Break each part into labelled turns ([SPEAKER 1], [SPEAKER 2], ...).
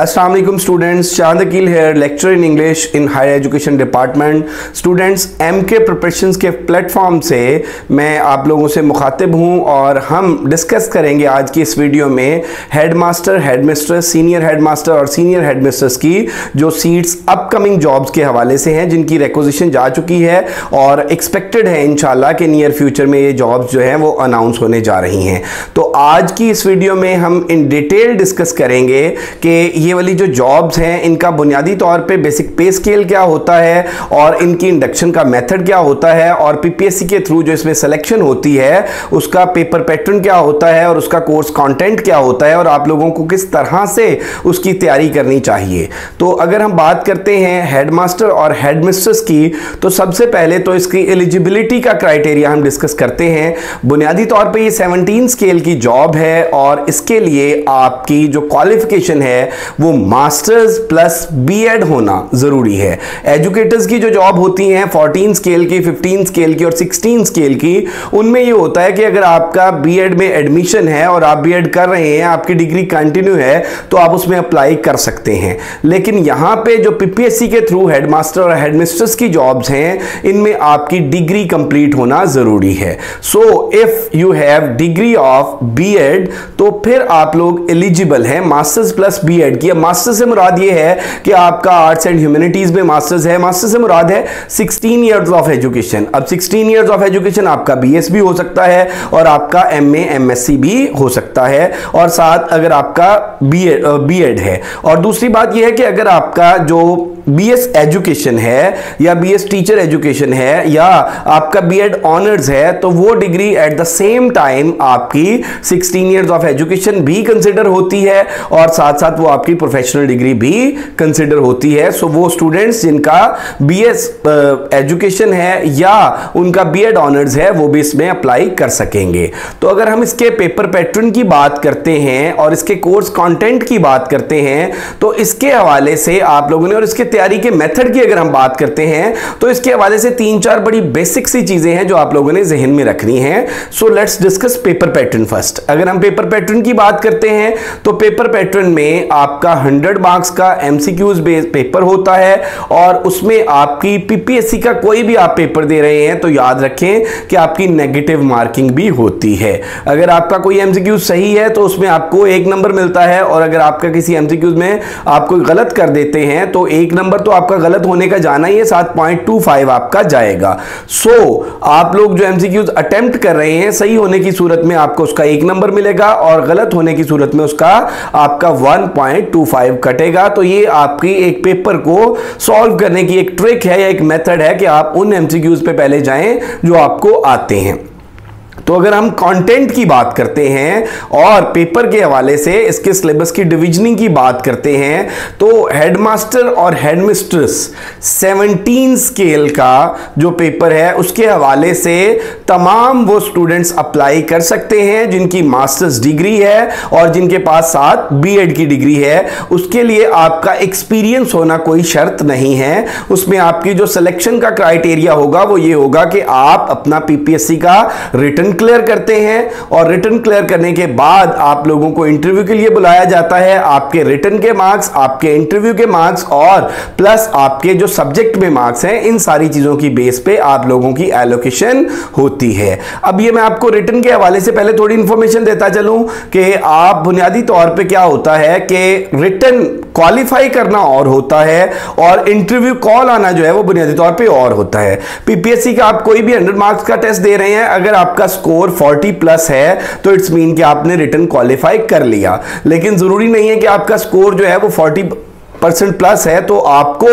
[SPEAKER 1] वालेकुम students Chand Aqeel here lecture in English in higher education department students M के preparation के platform से मैं आप लोगों से मुखातिब हूँ और हम डिस्कस करेंगे आज की इस वीडियो में head master head mistress senior head master और सीनियर हेड मिस्ट्रेस की जो सीट्स अपकमिंग जॉब्स के हवाले से हैं, जिनकी रिक्वेजिशन जा चुकी है और एक्सपेक्टेड है इनशाला कि नियर फ्यूचर में ये जॉब्स जो हैं वो अनाउंस होने जा रही हैं। तो आज की इस वीडियो में हम इन डिटेल डिस्कस करेंगे कि ये ये वाली जो जॉब्स हैं, इनका बुनियादी तौर पे बेसिक पे स्केल क्या होता है और इनकी इंडक्शन का मेथड क्या होता है और पीपीएससी के थ्रू जो इसमें सिलेक्शन होती है, उसका पेपर पैटर्न क्या होता है और उसका कोर्स कंटेंट क्या होता है और आप लोगों को किस तरह से उसकी तैयारी करनी चाहिए। तो अगर हम बात करते हैं हेडमास्टर और हेडमिस्ट्रेस की तो सबसे पहले तो इसकी एलिजिबिलिटी का क्राइटेरिया हम डिस्कस करते हैं। बुनियादी तौर पर ये 17 स्केल की जॉब है और इसके लिए आपकी जो क्वालिफिकेशन है वो मास्टर्स प्लस बीएड होना ज़रूरी है। एजुकेटर्स की जो जॉब होती हैं 14 स्केल की 15 स्केल की और 16 स्केल की, उनमें ये होता है कि अगर आपका बीएड में एडमिशन है और आप बीएड कर रहे हैं, आपकी डिग्री कंटिन्यू है तो आप उसमें अप्लाई कर सकते हैं। लेकिन यहाँ पे जो पीपीएससी के थ्रू हेडमास्टर और हेडमिस्ट्रेस की जॉब्स हैं, इनमें आपकी डिग्री कंप्लीट होना ज़रूरी है। So if you have degree of BEd तो फिर आप लोग एलिजिबल हैं मास्टर्स प्लस बीएड की देखिए मास्टर से मुराद ये है कि आपका आर्ट्स एंड ह्यूमैनिटीज में मास्टर्स है। मास्टर से मुराद है 16 इयर्स ऑफ़ एजुकेशन। अब 16 इयर्स ऑफ़ एजुकेशन आपका बीएस भी हो सकता है और आपका एमए एमएससी भी हो सकता है। और साथ अगर आपका बीएड बीएड है। और दूसरी बात यह है कि अगर आपका जो बीएस एजुकेशन है या बीएस टीचर एजुकेशन है या आपका बीएड ऑनर्स है तो वो degree at the same time आपकी 16 इयर्स ऑफ़ एजुकेशन भी कंसिडर होती है और साथ साथ वो आपकी प्रोफेशनल डिग्री भी कंसिडर होती है। सो so, वो स्टूडेंट्स जिनका बीएस एजुकेशन है या उनका बीएड ऑनर्स है वो भी इसमें अप्लाई कर सकेंगे। तो अगर हम इसके पेपर पैटर्न की बात करते हैं और इसके कोर्स कंटेंट की बात करते हैं तो इसके हवाले से आप लोगों ने और इसके तैयारी के मेथड की अगर हम बात करते हैं तो इसके हवाले से तीन चार बड़ी बेसिक सी चीज़ें हैं जो आप लोगों ने जहन में रखनी है। So let's discuss paper pattern first अगर हम पेपर पैटर्न की बात करते हैं तो पेपर पैटर्न में आपका 100 मार्क्स का एमसीक्यूज पेपर होता है और उसमें आपकी पीपीएससी का कोई भी आप पेपर दे रहे हैं तो याद रखें कि आपकी नेगेटिव मार्किंग भी होती है। अगर आपका कोई एमसीक्यूज सही है तो उसमें आपको एक नंबर मिलता है और अगर आपका किसी एमसीक्यूज में आप कोई गलत कर देते हैं तो एक नंबर तो आपका गलत होने का जाना ही है सात पॉइंट टू फाइव आपका जाएगा। सो so, आप लोग जो एमसीक्यूज अटेम्प्ट कर रहे हैं सही होने की सूरत में आपको उसका एक नंबर मिलेगा और गलत होने की सूरत में उसका आपका 1.25 कटेगा। तो ये आपकी एक पेपर को सॉल्व करने की एक ट्रिक है या एक मेथड है कि आप उन एमसीक्यूज पे पहले जाएँ जो आपको आते हैं। तो अगर हम कंटेंट की बात करते हैं और पेपर के हवाले से इसके सिलेबस की डिविजनिंग की बात करते हैं तो हेडमास्टर और हेडमिस्ट्रेस 17 स्केल का जो पेपर है, उसके हवाले से तमाम वो स्टूडेंट्स अप्लाई कर सकते हैं जिनकी मास्टर्स डिग्री है और जिनके पास साथ बीएड की डिग्री है। उसके लिए आपका एक्सपीरियंस होना कोई शर्त नहीं है। उसमें आपकी जो सिलेक्शन का क्राइटेरिया होगा, वो ये होगा कि आप अपना पीपीएससी का रिटर्न क्लियर करते हैं और रिटर्न क्लियर करने के बाद आप लोगों को इंटरव्यू के लिए बुलाया जाता है आपके रिटर्न के मार्क्स, आपके इंटरव्यू के मार्क्स और प्लस आपके जो सब्जेक्ट में मार्क्स हैं, इन सारी चीज़ों की बेस पे आप लोगों की एलोकेशन होती है। अब ये मैं आपको रिटर्न के हवाले से पहले थोड़ी इंफॉर्मेशन देता चलूँ कि आप बुनियादी तौर पे क्या होता है कि रिटर्न क्वालिफाई करना और होता है और इंटरव्यू कॉल आना जो है वो बुनियादी तौर पे और होता है। पीपीएससी का आप कोई भी 100 मार्क्स का टेस्ट दे रहे हैं, अगर आपका स्कोर 40 प्लस है तो इट्स मीन कि आपने रिटर्न क्वालिफाई कर लिया। लेकिन ज़रूरी नहीं है कि आपका स्कोर जो है वो 40 परसेंट प्लस है तो आपको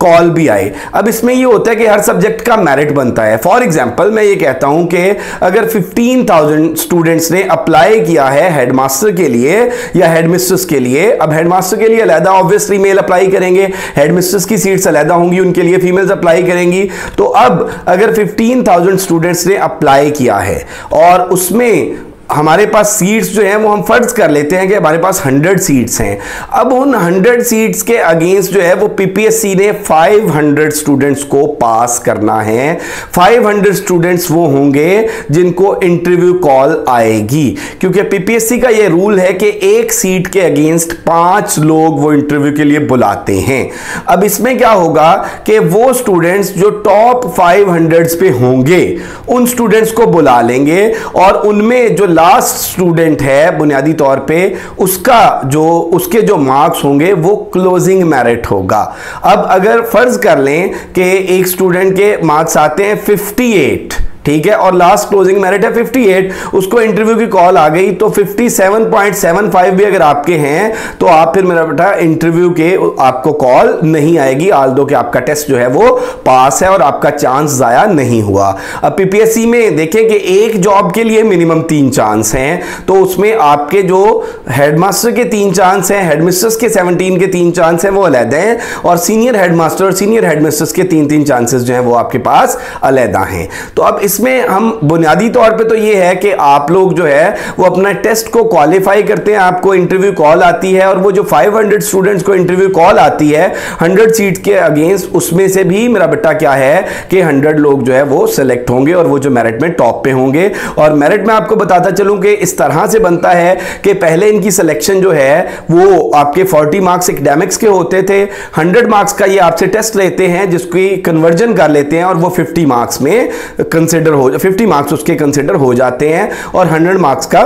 [SPEAKER 1] कॉल भी आए। अब इसमें ये होता है कि हर सब्जेक्ट का मेरिट बनता है। फॉर एग्जांपल मैं ये कहता हूँ कि अगर 15,000 स्टूडेंट्स ने अप्लाई किया है हेडमास्टर के लिए या हेडमिस्ट्रेस के लिए अब हेडमास्टर के लिए अलहदा ऑब्वियसली मेल अप्लाई करेंगे। हेडमिस्ट्रेस की सीट्स अलहदा होंगी उनके लिए फीमेल्स अप्लाई करेंगी। तो अब अगर 15,000 स्टूडेंट्स ने अप्लाई किया है और उसमें हमारे पास सीट्स जो हैं, वो हम फ़र्ज़ कर लेते हैं कि हमारे पास 100 सीट्स हैं। अब उन 100 सीट्स के अगेंस्ट जो है, वो पीपीएससी ने 500 स्टूडेंट्स को पास करना है। 500 स्टूडेंट्स वो होंगे जिनको इंटरव्यू कॉल आएगी। क्योंकि पीपीएससी का ये रूल है कि एक सीट के अगेंस्ट पाँच लोग वो इंटरव्यू के लिए बुलाते हैं। अब इसमें क्या होगा कि वो स्टूडेंट्स जो टॉप 500 पे होंगे, उन स्टूडेंट्स को बुला लेंगे और उनमें जो लास्ट स्टूडेंट है, बुनियादी तौर पे, उसका जो, उसके जो मार्क्स होंगे, वो क्लोजिंग मेरिट होगा। अब अगर फ़र्ज़ कर लें कि एक स्टूडेंट के मार्क्स आते हैं 58 ठीक है? और लास्ट क्लोजिंग मेरिट है 58 उसको इंटरव्यू की कॉल आ गई तो 57.75 भी अगर आपके हैं तो आप फिर मेरा बेटा इंटरव्यू के आपको कॉल नहीं आएगी, आल दो कि आपका टेस्ट जो है वो पास है और आपका चांस जाया नहीं हुआ। अब पीपीएससी में देखें कि एक जॉब के लिए मिनिमम तीन चांस हैं तो उसमें आपके जो हेडमास्टर के तीन चांस हैं हेडमिस्टर्स के सेवनटीन के तीन चांस हैं, वो अलहदा हैं, और सीनियर हेडमास्टर और सीनियर हेडमिस्टर्स के तीन तीन चांसेस जो हैं, वो आपके पास अलहदा हैं। तो अब इसमें हम बुनियादी तौर पे तो ये है कि आप लोग जो है, वो अपना टेस्ट को क्वालिफाई करते हैं। आपको इंटरव्यू कॉल आती है और वो जो 500 स्टूडेंट्स को इंटरव्यू कॉल आती है 100 सीट के अगेंस्ट उसमें से भी मेरा बेटा क्या है कि 100 लोग जो है, वो सिलेक्ट होंगे और वो जो मेरिट में टॉप पे होंगे। और मेरिट में आपको बताता चलूँ कि इस तरह से बनता है कि पहले इनकी सिलेक्शन जो है, वो आपके फोर्टी मार्क्स एकेडमिक्स के होते थे। हंड्रेड मार्क्स का ये आपसे टेस्ट लेते हैं, जिसकी कन्वर्जन कर लेते हैं और वो फिफ्टी मार्क्स में कंसिडर कंसिडर हो 50 मार्क्स उसके कंसिडर हो जाते हैं और 100 मार्क्स का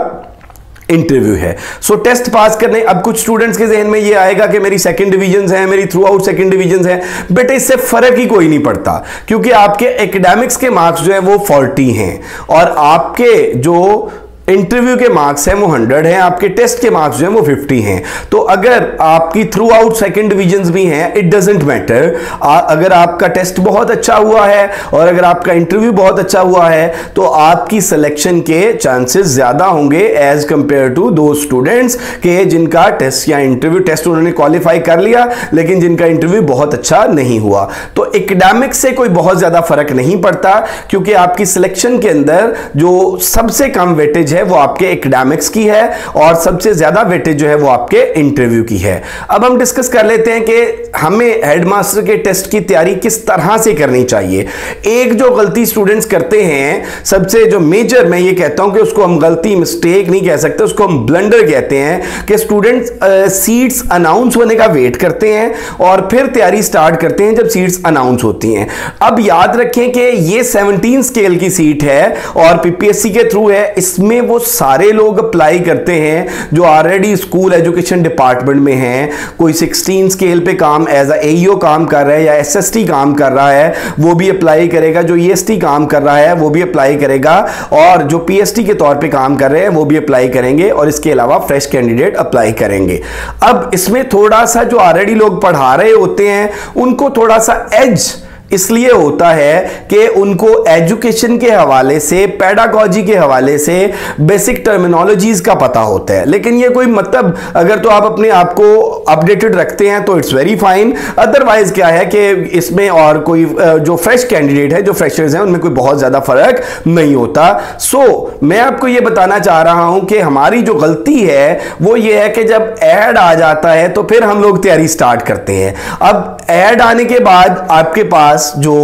[SPEAKER 1] इंटरव्यू है। सो टेस्ट पास करने अब कुछ स्टूडेंट्स के जहन में ये आएगा कि मेरी सेकंड डिवीज़न है, मेरी थ्रू आउट सेकंड डिवीज़न है। बेटे, इससे फ़र्क ही कोई नहीं पड़ता, क्योंकि आपके एकेडमिक्स के मार्क्स जो है वो 40 हैं और आपके जो इंटरव्यू के मार्क्स हैं, वो 100 हैं, आपके टेस्ट के मार्क्स जो हैं, वो 50 हैं। तो अगर आपकी थ्रू आउट सेकेंड डिविजन भी हैं इट डजेंट मैटर अगर आपका टेस्ट बहुत अच्छा हुआ है और अगर आपका इंटरव्यू बहुत अच्छा हुआ है तो आपकी सिलेक्शन के चांसेस ज़्यादा होंगे एज कंपेयर टू दो स्टूडेंट्स के, जिनका टेस्ट या इंटरव्यू टेस्ट उन्होंने क्वालिफाई कर लिया, लेकिन जिनका इंटरव्यू बहुत अच्छा नहीं हुआ। तो एकेडमिक से कोई बहुत ज़्यादा फ़र्क नहीं पड़ता, क्योंकि आपकी सिलेक्शन के अंदर जो सबसे कम वेटेज है, वो आपके एकेडमिक्स की है और सबसे ज़्यादा वेटेज जो है वो आपके इंटरव्यू की है। अब हम डिस्कस कर लेते हैं कि हमें हेडमास्टर के टेस्ट की तैयारी किस तरह से करनी चाहिए। एक जो गलती स्टूडेंट्स करते हैं, सबसे जो मेजर मैं ये कहता हूँ कि उसको हम गलती मिस्टेक नहीं कह सकते, उसको हम ब्लंडर कहते हैं कि स्टूडेंट्स सीट्स अनाउंस होने का वेट करते हैं और फिर तैयारी स्टार्ट करते हैं जब सीट्स अनाउंस होती हैं। अब याद रखें कि ये 17 स्केल की सीट है और पीपीएससी के थ्रू है, इसमें वो सारे लोग अप्लाई करते हैं जो ऑलरेडी स्कूल एजुकेशन डिपार्टमेंट में हैं। कोई 16 स्केल पे काम एज एईओ काम कर रहा है या एसएसटी काम कर रहा है, वो भी अप्लाई करेगा। जो ईएसटी काम कर रहा है, वो भी अप्लाई करेगा। और जो पीएसटी के तौर पे काम कर रहे हैं, वो भी अप्लाई करेंगे और इसके अलावा फ्रेश कैंडिडेट अप्लाई करेंगे। अब इसमें थोड़ा सा जो ऑलरेडी लोग पढ़ा रहे होते हैं, उनको थोड़ा सा एज इसलिए होता है कि उनको एजुकेशन के हवाले से पैडागॉजी के हवाले से बेसिक टर्मिनोलॉजीज का पता होता है। लेकिन ये कोई मतलब अगर तो आप अपने आप को अपडेटेड रखते हैं तो इट्स वेरी फाइन अदरवाइज़ क्या है कि इसमें और कोई जो फ्रेश कैंडिडेट है जो फ्रेशर्स हैं उनमें कोई बहुत ज़्यादा फ़र्क नहीं होता। सो so, मैं आपको ये बताना चाह रहा हूँ कि हमारी जो गलती है वो ये है कि जब एड आ जाता है तो फिर हम लोग तैयारी स्टार्ट करते हैं। अब एड आने के बाद आपके पास पास जो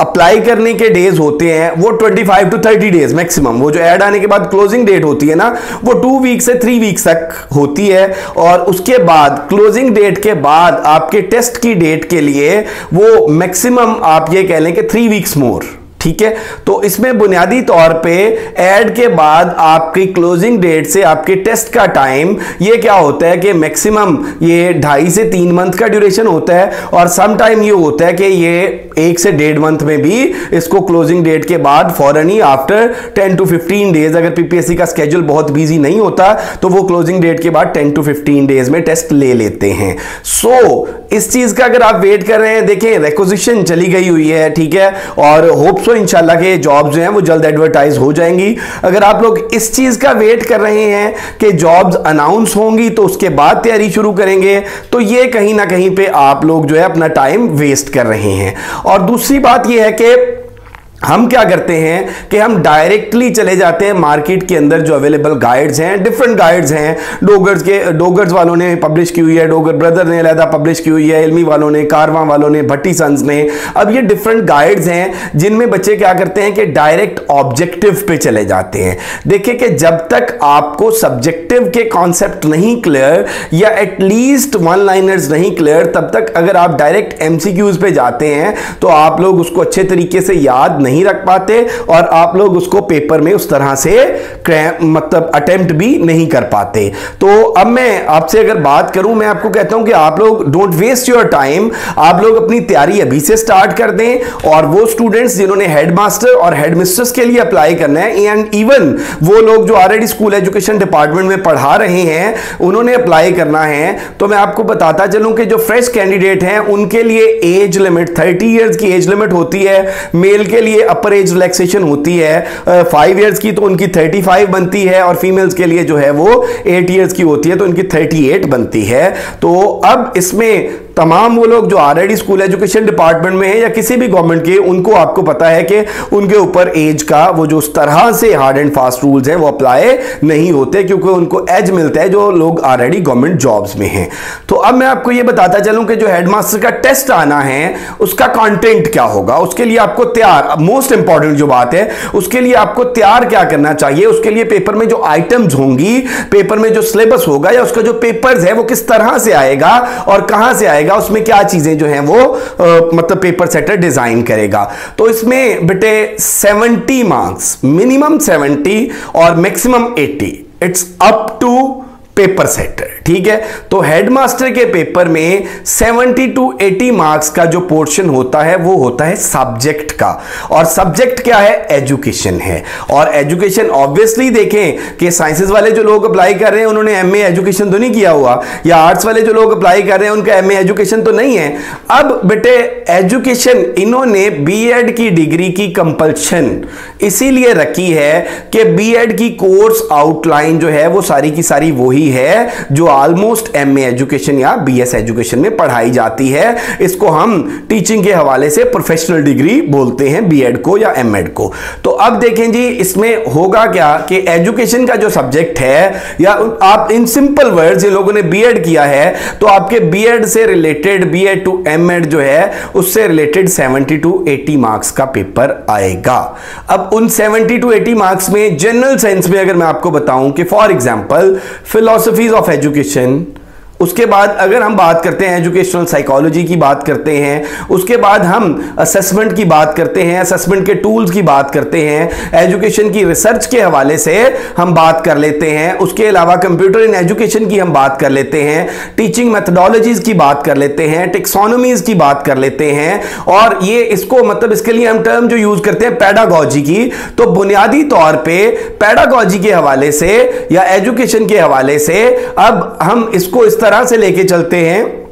[SPEAKER 1] अप्लाई करने के डेज़ होते हैं, वो 25 टू 30 डेज़ मैक्सिमम वो जो एड आने के बाद क्लोजिंग डेट होती है ना, वो टू वीक से थ्री वीक्स तक होती है और उसके बाद क्लोजिंग डेट के बाद आपके टेस्ट की डेट के लिए वो मैक्सिमम आप ये कह लें कि थ्री वीक्स मोर ठीक है? तो इसमें बुनियादी तौर पे ऐड के बाद आपकी क्लोजिंग डेट से आपके टेस्ट का टाइम ये क्या होता है कि मैक्सिमम ये ढाई से तीन मंथ का ड्यूरेशन होता है और सम टाइम ये होता है कि ये एक से डेढ़ मंथ में भी इसको क्लोजिंग डेट के बाद फॉरन ही after ten to fifteen days अगर पीपीएससी का स्केड्यूल बहुत बिज़ी नहीं होता तो वो क्लोजिंग डेट के बाद टेन टू फिफ्टीन डेज़ में टेस्ट ले लेते हैं। सो so, इस चीज़ का अगर आप वेट कर रहे हैं देखें रेकोजिशन चली गई हुई है ठीक है? और होप सो इंशाल्लाह के जॉब जो हैं वो जल्द एडवर्टाइज हो जाएँगी। अगर आप लोग इस चीज़ का वेट कर रहे हैं कि जॉब्स अनाउंस होंगी तो उसके बाद तैयारी शुरू करेंगे तो ये कहीं ना कहीं पे आप लोग जो है अपना टाइम वेस्ट कर रहे हैं। और दूसरी बात यह है कि हम क्या करते हैं कि हम डायरेक्टली चले जाते हैं मार्केट के अंदर जो अवेलेबल गाइड्स हैं डिफरेंट गाइड्स हैं। डोगर्स के डोगर्स वालों ने पब्लिश की हुई है डोगर ब्रदर ने अलहदा पब्लिश की हुई है इल्मी वालों ने कारवा वालों ने भट्टी सन्स ने। अब ये डिफरेंट गाइड्स हैं, जिनमें बच्चे क्या करते हैं कि डायरेक्ट ऑब्जेक्टिव पे चले जाते हैं। देखिए कि जब तक आपको सब्जेक्टिव के कॉन्सेप्ट नहीं क्लियर या एटलीस्ट वन लाइनर्स नहीं क्लियर तब तक अगर आप डायरेक्ट एमसीक्यूज पे जाते हैं तो आप लोग उसको अच्छे तरीके से याद नहीं नहीं रख पाते और आप लोग उसको पेपर में उस तरह से मतलब अटेम्प्ट भी नहीं कर पाते। तो अब मैं आपसे अगर बात करूँ, मैं आपको कहता हूँ कि आप लोग डोंट वेस्ट योर टाइम आप लोग अपनी तैयारी अभी से स्टार्ट कर दें और वो स्टूडेंट्स जिन्होंने हेडमास्टर और हेडमिस्ट्रेस के लिए अप्लाई करना है एंड इवन वो लोग जो ऑलरेडी स्कूल एजुकेशन डिपार्टमेंट में पढ़ा रहे हैं, उन्होंने अप्लाई करना है। तो मैं आपको बताता चलूँ कि जो फ्रेश कैंडिडेट हैं, उनके लिए एज लिमिट थर्टी ईयर्स की एज लिमिट होती है मेल के लिए अपर एज रिलैक्सेशन होती है फाइव ईयर्स की तो उनकी थर्टी फाइव बनती है और फीमेल्स के लिए जो है वो एट ईयर्स की होती है तो उनकी थर्टी एट बनती है। तो अब इसमें तमाम वो लोग जो ऑलरेडी स्कूल एजुकेशन डिपार्टमेंट में है या किसी भी गवर्नमेंट के, उनको आपको पता है कि उनके ऊपर एज का वो जो उस तरह से हार्ड एंड फास्ट रूल्स हैं, वो अप्लाई नहीं होते क्योंकि उनको एज मिलता है जो लोग ऑलरेडी गवर्नमेंट जॉब्स में हैं। तो अब मैं आपको ये बताता चलूँ कि जो हेडमास्टर का टेस्ट आना है, उसका कंटेंट क्या होगा? उसके लिए आपको तैयार मोस्ट इंपॉर्टेंट जो बात है, उसके लिए आपको तैयार क्या करना चाहिए? उसके लिए पेपर में जो आइटम्स होंगी पेपर में जो सिलेबस होगा या उसका जो पेपर्स है, वो किस तरह से आएगा और कहाँ से आएगा? जाएगा उसमें क्या चीज़ें जो हैं वो आ, मतलब पेपर सेटर डिज़ाइन करेगा। तो इसमें बेटे 70 मार्क्स मिनिमम 70 और maximum 80 it's up to paper setter ठीक है? तो हेडमास्टर के पेपर में 70 टू 80 मार्क्स का जो पोर्शन होता है, वो होता है सब्जेक्ट का। और सब्जेक्ट क्या है? एजुकेशन है। और एजुकेशन ऑब्वियसली देखें कि साइंसेस वाले जो लोग अप्लाई कर रहे हैं, उन्होंने एमए एजुकेशन तो नहीं किया हुआ, या आर्ट्स वाले जो लोग अप्लाई कर रहे हैं, उनका एमए एजुकेशन तो नहीं है। अब बेटे एजुकेशन इन्होंने बीएड की डिग्री की कंपल्शन इसीलिए रखी है कि बीएड की कोर्स आउटलाइन जो है, वो सारी की सारी वही है, जो ऑलमोस्ट एम एजुकेशन या बीएस एजुकेशन में पढ़ाई जाती है। इसको हम टीचिंग के हवाले से प्रोफेशनल डिग्री बोलते हैं बी को या एम को। तो अब देखें जी, इसमें होगा क्या कि एजुकेशन का जो सब्जेक्ट है, या आप इन सिंपल वर्ड जिन लोगों ने बी किया है तो आपके बी से रिलेटेड बी टू एम जो है, उससे रिलेटेड 70 टू 80 मार्क्स का पेपर आएगा। अब उन 70 टू 80 मार्क्स में जनरल साइंस में अगर मैं आपको बताऊँ कि for example philosophies of education education उसके बाद अगर हम बात करते हैं एजुकेशनल साइकोलॉजी की बात करते हैं, उसके बाद हम असेसमेंट की बात करते हैं असेसमेंट के टूल्स की बात करते हैं एजुकेशन की रिसर्च के हवाले से हम बात कर लेते हैं, उसके अलावा कंप्यूटर इन एजुकेशन की हम बात कर लेते हैं टीचिंग मेथडोलॉजीज की बात कर लेते हैं टेक्सोनोमीज की बात कर लेते हैं, और ये इसको मतलब इसके लिए हम टर्म जो यूज़ करते हैं पैडागॉजी की तो बुनियादी तौर पर पैडागॉजी के हवाले से या एजुकेशन के हवाले से अब हम इसको इस तरह से लेके चलते हैं।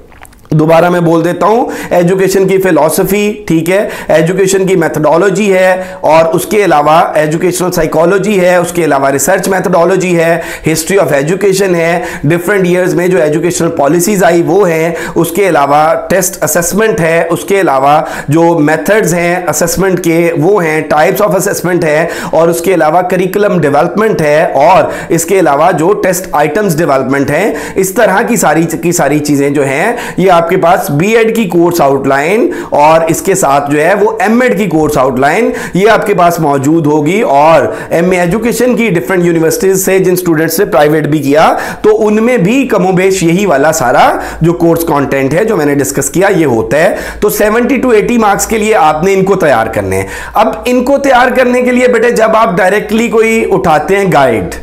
[SPEAKER 1] दोबारा मैं बोल देता हूँ एजुकेशन की फिलॉसफी ठीक है? एजुकेशन की मेथडोलॉजी है, और उसके अलावा एजुकेशनल साइकोलॉजी है, उसके अलावा रिसर्च मेथडोलॉजी है हिस्ट्री ऑफ़ एजुकेशन है डिफरेंट ईयर्स में जो एजुकेशनल पॉलिसीज़ आई, वो हैं, उसके अलावा टेस्ट असेसमेंट है, उसके अलावा जो मेथड्स हैं असेसमेंट के, वो हैं टाइप्स ऑफ़ असेसमेंट है, और उसके अलावा करिकुलम डेवलपमेंट है, और इसके अलावा जो टेस्ट आइटम्स डेवलपमेंट हैं, इस तरह की सारी की सारी चीज़ें जो हैं, ये आपके पास बीएड की कोर्स आउटलाइन और इसके साथ जो है वो एमएड की कोर्स आउटलाइन ये आपके पास मौजूद होगी और एम एजुकेशन की डिफरेंट यूनिवर्सिटीज से, जिन स्टूडेंट्स से प्राइवेट भी किया तो उनमें भी कमोबेश यही वाला सारा जो कोर्स कंटेंट है जो मैंने डिस्कस किया, ये होता है। तो 70 टू 80 मार्क्स के लिए आपने इनको तैयार करने अब इनको तैयार करने के लिए बेटे, जब आप डायरेक्टली कोई उठाते हैं गाइड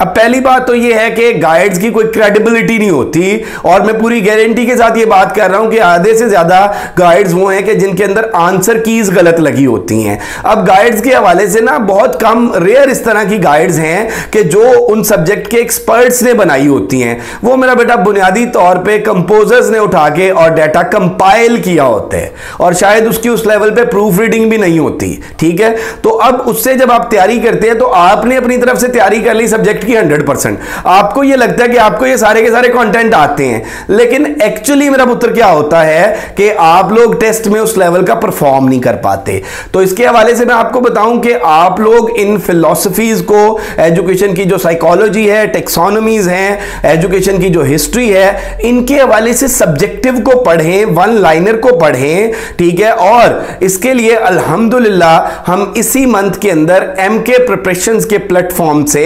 [SPEAKER 1] अब पहली बात तो यह है कि गाइड्स की कोई क्रेडिबिलिटी नहीं होती और मैं पूरी गारंटी के साथ ये बात कर रहा हूँ कि आधे से ज़्यादा गाइड्स वो हैं कि जिनके अंदर आंसर कीज गलत लगी होती हैं। अब गाइड्स के हवाले से ना बहुत कम रेयर इस तरह की गाइड्स हैं कि जो उन सब्जेक्ट के एक्सपर्ट्स ने बनाई होती हैं। वो मेरा बेटा बुनियादी तौर पर कंपोजर्स ने उठा के और डाटा कंपाइल किया होता है और शायद उसकी उस लेवल पर प्रूफ रीडिंग भी नहीं होती, ठीक है? तो अब उससे जब आप तैयारी करते हैं तो आपने अपनी तरफ़ से तैयारी कर ली, सब सब्जेक्ट की हंड्रेड परसेंट। आपको ये लगता है कि आपको ये सारे के सारे कंटेंट आते हैं, लेकिन एक्चुअली मेरा पुत्र क्या होता है कि आप लोग टेस्ट में उस लेवल का परफॉर्म नहीं कर पाते। तो इसके हवाले से मैं आपको बताऊँ कि आप लोग इन फिलोसफीज को एजुकेशन की जो साइकोलॉजी है टेक्सोनॉमीज हैं एजुकेशन की जो हिस्ट्री है, इनके हवाले से सब्जेक्टिव को पढ़ें वन लाइनर को पढ़ें, ठीक है? और इसके लिए अल्हम्दुलिल्लाह हम इसी मंथ के अंदर एम के प्रिपरेशन के प्लेटफॉर्म से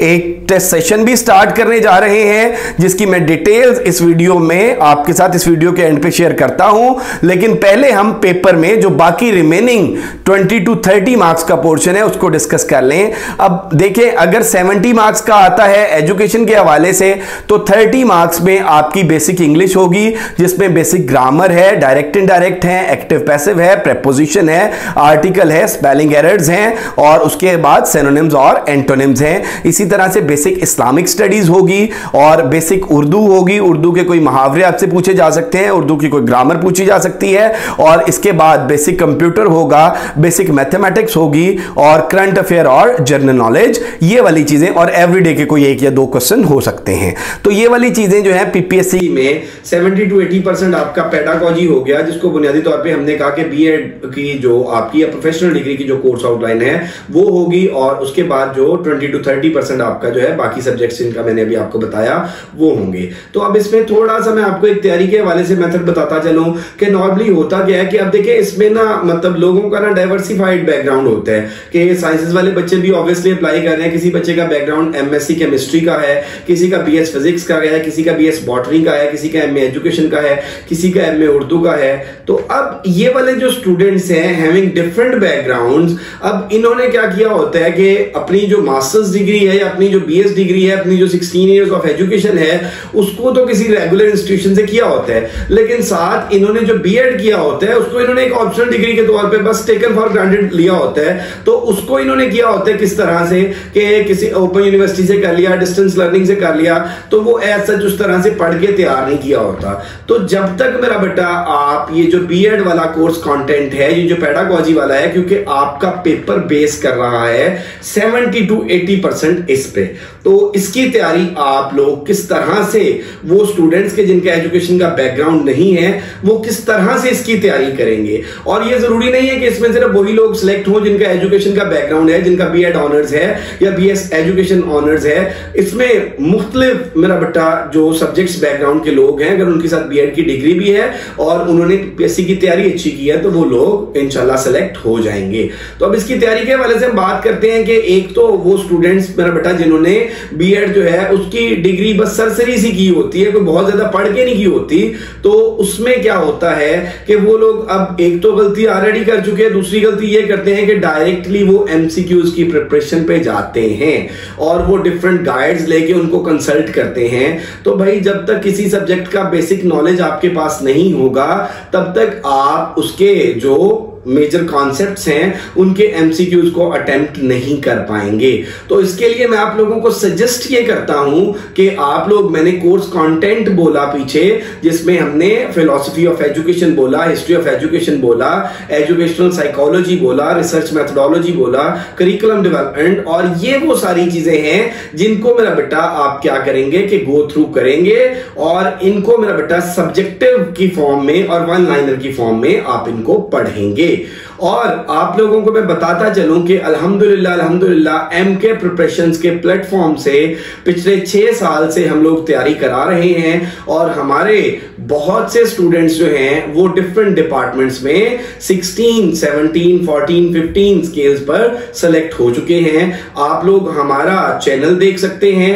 [SPEAKER 1] एक टेस्ट सेशन भी स्टार्ट करने जा रहे हैं, जिसकी मैं डिटेल्स इस वीडियो में आपके साथ इस वीडियो के एंड पे शेयर करता हूँ। लेकिन पहले हम पेपर में जो बाकी रिमेनिंग 20 टू 30 मार्क्स का पोर्शन है, उसको डिस्कस कर लें। अब देखें अगर 70 मार्क्स का आता है एजुकेशन के हवाले से तो 30 मार्क्स में आपकी बेसिक इंग्लिश होगी, जिसमें बेसिक ग्रामर है डायरेक्ट इनडायरेक्ट है एक्टिव पैसिव है प्रेपोजिशन है आर्टिकल है स्पेलिंग एरर्स हैं, और उसके बाद सेनोनिम्स और एंटोनिम्स हैं। इसी तरह से बेसिक इस्लामिक स्टडीज़ होगी और बेसिक उर्दू होगी। उर्दू के कोई मुहावरे आपसे पूछे जा सकते हैं, उर्दू की कोई ग्रामर पूछी जा सकती है और इसके बाद बेसिक कंप्यूटर होगा बेसिक मैथमेटिक्स होगी और करंट अफेयर और जनरल नॉलेज ये वाली चीज़ें और एवरीडे के कोई एक या दो क्वेश्चन हो सकते हैं। तो ये वाली चीज़ें जो है पीपीएससी में 70 टू 80 परसेंट आपका पेडागॉजी हो गया, जिसको बुनियादी तौर पे हमने कहा कि बीएड की जो आपकी प्रोफेशनल डिग्री की जो कोर्स आउटलाइन है, वो होगी और उसके बाद जो 20 टू 30 परसेंट आपका जो है, बाकी सब्जेक्ट्स जिनका मैंने अभी आपको बताया, वो होंगे। तो अब इसमें थोड़ा सा मैं आपको एक तैयारी के हवाले से मेथड बताता चलूँ कि नॉर्मली होता क्या है कि अब देखिए, इसमें ना मतलब लोगों का ना डाइवर्सिफाइड बैकग्राउंड होता है कि साइंसेस वाले बच्चे भी ऑब्वियसली अप्लाई कर रहे हैं। किसी बच्चे का बैकग्राउंड एमएससी केमिस्ट्री का है, किसी का बीएस फिजिक्स का है, किसी का बीएस बॉटनी का है, किसी का एमए एजुकेशन का है, किसी का एमए उर्दू का है। तो अब ये वाले जो स्टूडेंट्स हैं हैविंग डिफरेंट बैकग्राउंड्स अब इन्होंने क्या किया होता है कि अपनी जो मास्टर्स डिग्री है अपनी जो बीएस डिग्री है, अपनी जो 16 इयर्स ऑफ़ एजुकेशन है, उसको तो किसी रेगुलर इंस्टीट्यूशन से किया होता है। लेकिन साथ इन्होंने जो बीएड किया होता है, उसको इन्होंने एक ऑप्शनल डिग्री के तौर पे बस टेकन फॉर ग्रांटेड लिया होता है। तो उसको इन्होंने किया होता है किस तरह से कि किसी ओपन यूनिवर्सिटी से कर लिया डिस्टेंस लर्निंग से कर लिया तो वो ऐसा उस तरह से पढ़ के तैयार नहीं किया होता। तो जब तक मेरा बेटा, आप ये जो बीएड वाला कोर्स कंटेंट है, ये जो पेडागोजी वाला है, क्योंकि आपका पेपर बेस कर रहा है 70 टू 80 परसेंट इस पे तो इसकी तैयारी आप लोग किस तरह से, वो स्टूडेंट्स के जिनका एजुकेशन का बैकग्राउंड नहीं है, वो किस तरह से इसकी तैयारी करेंगे? और ये ज़रूरी नहीं है कि इसमें सिर्फ़ वही लोग सिलेक्ट हो जिनका एजुकेशन का बैकग्राउंड है, जिनका बी एड ऑनर्स है, या बी एस एजुकेशन ऑनर्स है। इसमें मुख्तलिफ़ मेरा बेटा जो सब्जेक्ट्स बैकग्राउंड के लोग हैं, अगर उनके साथ बी एड की डिग्री भी है, और उन्होंने पीएससी की तैयारी अच्छी की है तो वो लोग इनशाला सेलेक्ट हो जाएँगे। तो अब इसकी तैयारी के हवाले से हम बात करते हैं कि एक तो वो स्टूडेंट्स मेरा बेटा जिन्होंने बीएड जो है, उसकी डिग्री बस सरसरी सी की होती है, कोई बहुत ज़्यादा पढ़ के नहीं की होती। तो उसमें क्या होता है कि वो लोग अब एक तो गलती ऑलरेडी कर चुके हैं, दूसरी गलती ये करते हैं कि डायरेक्टली वो एमसीक्यूज की प्रिपरेशन पे जाते हैं और वो डिफरेंट गाइड्स लेके उनको कंसल्ट करते हैं। तो भाई, जब तक किसी सब्जेक्ट का बेसिक नॉलेज आपके पास नहीं होगा, तब तक आप उसके जो मेजर कॉन्सेप्ट्स हैं, उनके एमसीक्यूज को अटेम्प्ट नहीं कर पाएँगे। तो इसके लिए मैं आप लोगों को सजेस्ट ये करता हूँ कि आप लोग, मैंने कोर्स कंटेंट बोला पीछे, जिसमें हमने फिलोसफी ऑफ़ एजुकेशन बोला हिस्ट्री ऑफ़ एजुकेशन बोला एजुकेशनल साइकोलॉजी बोला रिसर्च मेथोडोलॉजी बोला करिकुलम डेवलपमेंट और ये वो सारी चीज़ें हैं जिनको मेरा बेटा आप क्या करेंगे कि गो थ्रू करेंगे, और इनको मेरा बेटा सब्जेक्टिव की फॉर्म में और वन लाइनर की फॉर्म में आप इनको पढ़ेंगे। day और आप लोगों को मैं बताता चलूँ कि अल्हम्दुलिल्लाह अल्हम्दुलिल्लाह एम के प्रिपरेशन के प्लेटफॉर्म से पिछले छह साल से हम लोग तैयारी करा रहे हैं और हमारे बहुत से स्टूडेंट्स जो हैं वो डिफरेंट डिपार्टमेंट्स में 16, 17, 14, 15 स्केल्स पर सेलेक्ट हो चुके हैं। आप लोग हमारा चैनल देख सकते हैं।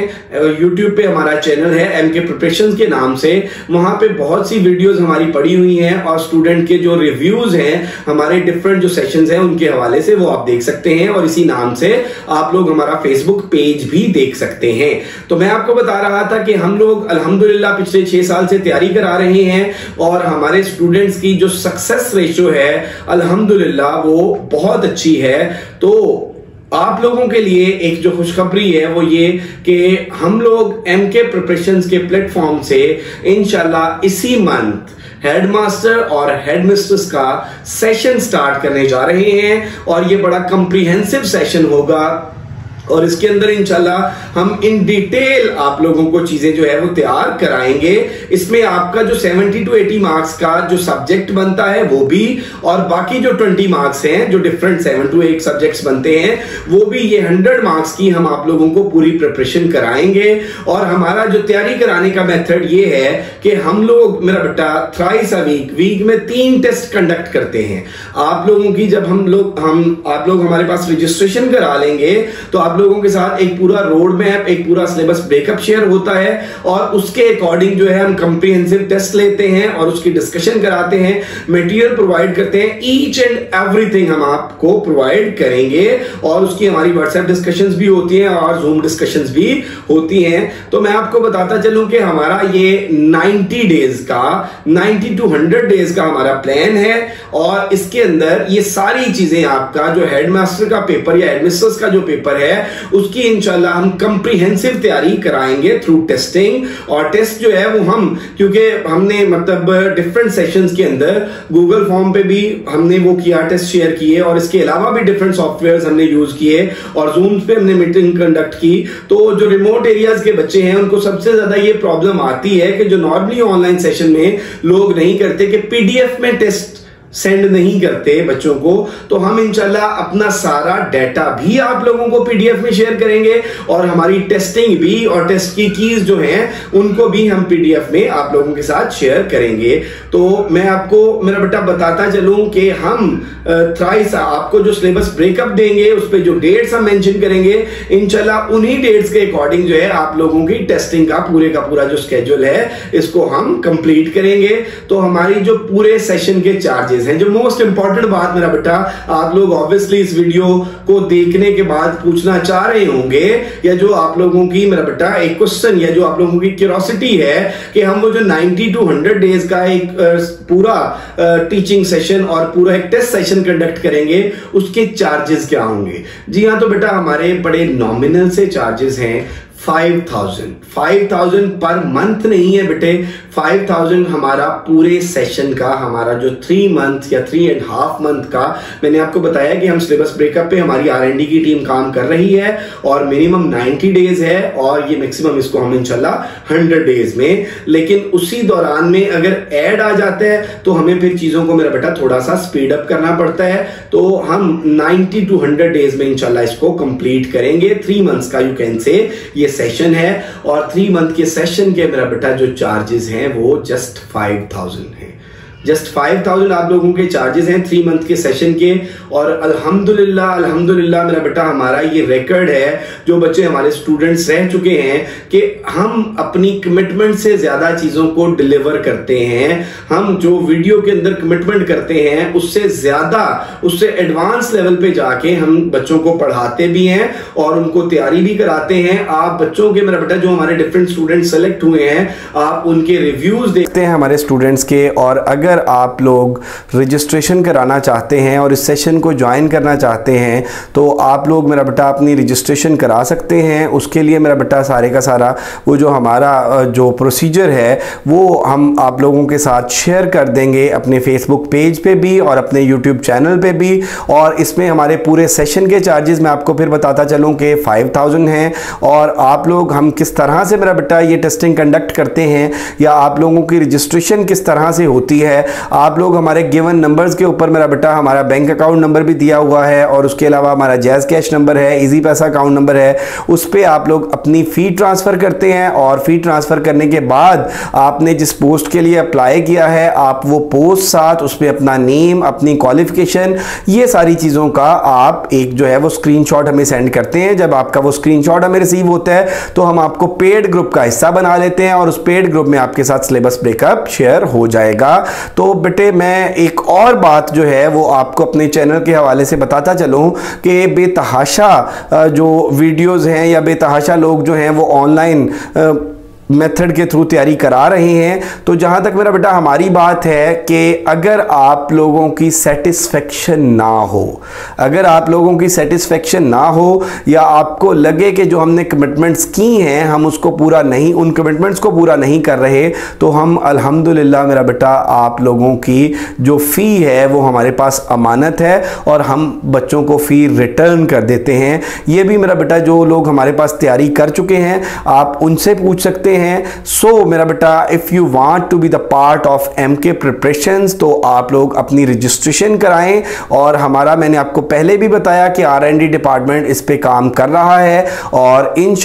[SPEAKER 1] यूट्यूब पे हमारा चैनल है एम के प्रिपरेशन के नाम से। वहाँ पे बहुत सी वीडियोस हमारी पड़ी हुई हैं और स्टूडेंट के जो रिव्यूज़ हैं हमारे डिफरेंट जो सेशंस हैं, उनके हवाले से वो आप देख सकते हैं और इसी नाम से आप लोग हमारा फेसबुक पेज भी देख सकते हैं। तो मैं आपको बता रहा था कि हम लोग अल्हम्दुलिल्लाह पिछले छह साल से तैयारी करा रहे हैं और हमारे स्टूडेंट्स की जो सक्सेस रेशियो है, अल्हम्दुलिल्लाह वो बहुत अच्छी है। तो आप लोगों के लिए एक जो खुशखबरी है वो ये कि हम लोग एम के प्रिपरेशन के प्लेटफॉर्म से इनशाला इसी मंथ हेडमास्टर और हेडमिस्ट्रेस का सेशन स्टार्ट करने जा रहे हैं और ये बड़ा कंप्रीहेंसिव सेशन होगा। और इसके अंदर इंशाल्लाह हम इन डिटेल आप लोगों को चीज़ें जो है वो तैयार कराएँगे। इसमें आपका जो 70 टू 80 मार्क्स का जो सब्जेक्ट बनता है वो भी और बाकी जो 20 मार्क्स हैं, जो different seven to eight subjects बनते हैं, वो भी ये 100 मार्क्स की हम आप लोगों को पूरी प्रिपरेशन कराएँगे। और हमारा जो तैयारी कराने का मेथड ये है कि हम लोग, मेरा बेटा थ्राइस अ वीक वीक में तीन टेस्ट कंडक्ट करते हैं। आप लोगों की जब हम लोग, हम, आप लोग हमारे पास रजिस्ट्रेशन करा लेंगे तो आप लोगों के साथ एक पूरा रोड मैप एक पूरा सिलेबस ब्रेकअप शेयर होता है और उसके अकॉर्डिंग जो है हम कंप्रीहेंसिव टेस्ट लेते हैं और उसकी डिस्कशन कराते हैं मटेरियल प्रोवाइड करते हैं ईच एंड एवरीथिंग हम आपको प्रोवाइड करेंगे और उसकी हमारी व्हाट्सएप डिस्कशंस भी होती हैं और जूम डिस्कशंस भी होती हैं। तो मैं आपको बताता चलूँ कि हमारा ये 90 डेज़ का 90 टू 100 डेज़ का हमारा प्लान है और इसके अंदर ये सारी चीज़ें आपका जो हेडमास्टर का पेपर या हेडमिस्ट्रेस का जो पेपर है उसकी इंशाल्लाह हम कंप्रीहेंसिव तैयारी कराएँगे थ्रू टेस्टिंग और टेस्ट जो है वो हम, क्योंकि हमने मतलब डिफरेंट सेशंस के अंदर गूगल फॉर्म पे भी हमने वो किया टेस्ट शेयर किए और इसके अलावा भी डिफरेंट सॉफ्टवेयर हमने यूज़ किए और जूम पे हमने मीटिंग कंडक्ट की। तो जो रिमोट एरियाज़ के बच्चे हैं, उनको सबसे ज़्यादा ये प्रॉब्लम आती है कि जो नॉर्मली ऑनलाइन सेशन में लोग नहीं करते, कि पीडीएफ में टेस्ट सेंड नहीं करते बच्चों को तो हम इंशाल्लाह अपना सारा डाटा भी आप लोगों को पीडीएफ में शेयर करेंगे और हमारी टेस्टिंग भी और टेस्ट की कीज जो हैं, उनको भी हम पीडीएफ में आप लोगों के साथ शेयर करेंगे। तो मैं आपको, मेरा बेटा बताता चलूँ कि हम थ्राइस आपको जो सिलेबस ब्रेकअप देंगे, उस पर जो डेट्स हम मेंशन करेंगे इनशाला उन्हीं डेट्स के अकॉर्डिंग जो है आप लोगों की टेस्टिंग का पूरे का पूरा जो स्केड्यूल है, इसको हम कंप्लीट करेंगे। तो हमारी जो पूरे सेशन के चार्जेस चीज़ है जो मोस्ट इंपॉर्टेंट बात मेरा बेटा आप लोग ऑब्वियसली इस वीडियो को देखने के बाद पूछना चाह रहे होंगे या जो आप लोगों की मेरा बेटा एक क्वेश्चन या जो आप लोगों की क्यूरोसिटी है कि हम वो जो 90 टू 100 डेज़ का एक पूरा टीचिंग सेशन और पूरा एक टेस्ट सेशन कंडक्ट करेंगे उसके चार्जेस क्या होंगे जी हाँ तो बेटा हमारे बड़े नॉमिनल से चार्जेस हैं five thousand five thousand per month नहीं है बेटे. फाइव थाउज़ेंड हमारा पूरे सेशन का, हमारा जो थ्री मंथ या थ्री एंड हाफ़ मंथ का, मैंने आपको बताया कि हम सिलेबस ब्रेकअप पे हमारी आर की टीम काम कर रही है और मिनिमम नाइनटी डेज़ है और ये मैक्सिमम इसको हम इनशाला हंड्रेड डेज़ में. लेकिन उसी दौरान में अगर एड आ जाता है तो हमें फिर चीज़ों को मेरा बेटा थोड़ा सा स्पीड अप करना पड़ता है. तो हम नाइनटी टू हंड्रेड डेज़ में इंशाल्लाह इसको कंप्लीट करेंगे. थ्री मंथ्स का यू कैन से ये सेशन है और थ्री मंथ के सेशन के मेरा बेटा जो चार्जेस हैं वो जस्ट फाइव थाउज़ेंड है। जस्ट फाइव थाउज़ेंड आप लोगों के चार्जेस हैं थ्री मंथ के सेशन के, और अल्हम्दुलिल्लाह अल्हम्दुलिल्लाह मेरा बेटा, हमारा ये रिकॉर्ड है, जो बच्चे हमारे स्टूडेंट्स रह चुके हैं, कि हम अपनी कमिटमेंट से ज़्यादा चीज़ों को डिलीवर करते हैं, हम जो वीडियो के अंदर कमिटमेंट करते हैं, उससे ज़्यादा, उससे एडवांस लेवल पे जाके हम बच्चों को पढ़ाते भी हैं, और उनको तैयारी भी कराते हैं। आप बच्चों के, मेरा बेटा, जो हमारे डिफरेंट स्टूडेंट सेलेक्ट हुए हैं, आप उनके रिव्यूज़ देखते हैं हमारे स्टूडेंट्स के, और अगर अगर आप लोग रजिस्ट्रेशन कराना चाहते हैं और इस सेशन को ज्वाइन करना चाहते हैं तो आप लोग मेरा बेटा अपनी रजिस्ट्रेशन करा सकते हैं। उसके लिए मेरा बेटा सारे का सारा, वो जो हमारा जो प्रोसीजर है, वो हम आप लोगों के साथ शेयर कर देंगे अपने फेसबुक पेज पे भी और अपने यूट्यूब चैनल पे भी। और इसमें हमारे पूरे सेशन के चार्जेस मैं आपको फिर बताता चलूँ कि फाइव थाउज़ेंड हैं। और आप लोग हम किस तरह से मेरा बेटा ये टेस्टिंग कंडक्ट करते हैं, या आप लोगों की रजिस्ट्रेशन किस तरह से होती है आप लोग हमारे गिवन नंबर्स के ऊपर मेरा बेटा हमारा बैंक अकाउंट नंबर भी दिया हुआ है और उसके अलावा हमारा जैज़ कैश नंबर है इजी पैसा अकाउंट नंबर है, उस पर आप लोग अपनी फ़ी ट्रांसफ़र करते हैं और फ़ी ट्रांसफ़र करने के बाद आपने जिस पोस्ट के लिए अप्लाई किया है, आप वो पोस्ट साथ उस पर अपना नेम अपनी क्वालिफिकेशन ये सारी चीज़ों का आप एक जो है वो स्क्रीन हमें सेंड करते हैं। जब आपका वो स्क्रीन हमें रिसीव होता है तो हम आपको पेड ग्रुप का हिस्सा बना लेते हैं और उस पेड ग्रुप में आपके साथ सिलेबस ब्रेकअप शेयर हो जाएगा। तो बेटे मैं एक और बात जो है, वो आपको अपने चैनल के हवाले से बताता चलूँ कि बेतहाशा जो वीडियोज़ हैं या बेतहाशा लोग जो हैं, वो ऑनलाइन मेथड के थ्रू तैयारी करा रहे हैं। तो जहाँ तक मेरा बेटा, हमारी बात है कि अगर आप लोगों की सेटिस्फेक्शन ना हो, अगर आप लोगों की सेटिस्फेक्शन ना हो, या आपको लगे कि जो हमने कमिटमेंट्स की हैं, हम उसको पूरा नहीं, उन कमिटमेंट्स को पूरा नहीं कर रहे तो हम अल्हम्दुलिल्लाह मेरा बेटा, आप लोगों की जो फ़ी है, वो हमारे पास अमानत है, और हम बच्चों को फ़ी रिटर्न कर देते हैं। ये भी मेरा बेटा, जो लोग हमारे पास तैयारी कर चुके हैं, आप उनसे पूछ सकते हैं सो so, मेरा बेटा if you want to be the part of M के प्रिपरेशन तो आप लोग अपनी रजिस्ट्रेशन कराएँ। और हमारा मैंने आपको पहले भी बताया कि आर एन डी डिपार्टमेंट इस पर काम कर रहा है। और इन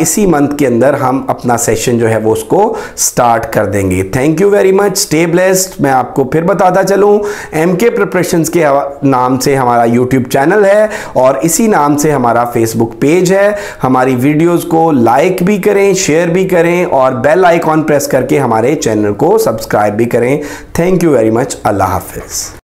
[SPEAKER 1] इसी मंथ के अंदर हम अपना सेशन जो है वो उसको स्टार्ट कर देंगे। Thank you very much stay blessed मैं आपको फिर बताता चलूँ। एम के प्रिपरेशन के नाम से हमारा यूट्यूब चैनल है। और इसी नाम से हमारा फेसबुक पेज है। हमारी वीडियोज़ को लाइक भी करें शेयर भी करें और बेल आइकॉन प्रेस करके हमारे चैनल को सब्सक्राइब भी करें। थैंक यू वेरी मच अल्लाह हाफिज़।